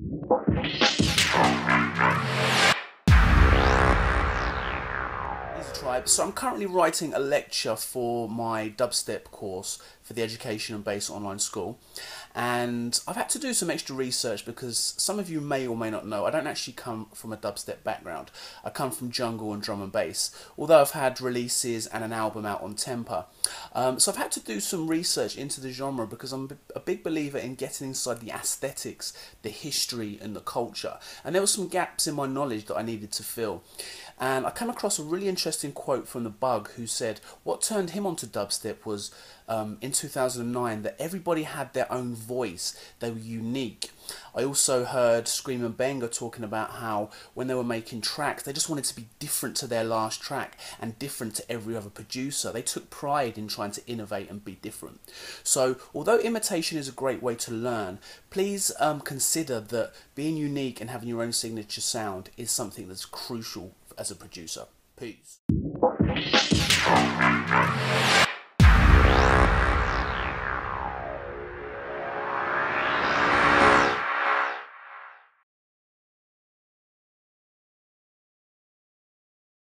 Thank you. Tribe. So I'm currently writing a lecture for my dubstep course for the Education and Bass Online School. And I've had to do some extra research because some of you may or may not know I don't actually come from a dubstep background. I come from jungle and drum and bass, although I've had releases and an album out on Tempa. Um, so I've had to do some research into the genre because I'm a big believer in getting inside the aesthetics, the history, and the culture. And there were some gaps in my knowledge that I needed to fill. And I came across a really interesting quote from the Bug who said what turned him onto dubstep was um, in 2009 that everybody had their own voice, they were unique. I also heard Skream and Benga talking about how when they were making tracks, they just wanted to be different to their last track and different to every other producer. They took pride in trying to innovate and be different. So, although imitation is a great way to learn, please um, consider that being unique and having your own signature sound is something that's crucial as a producer. Peace.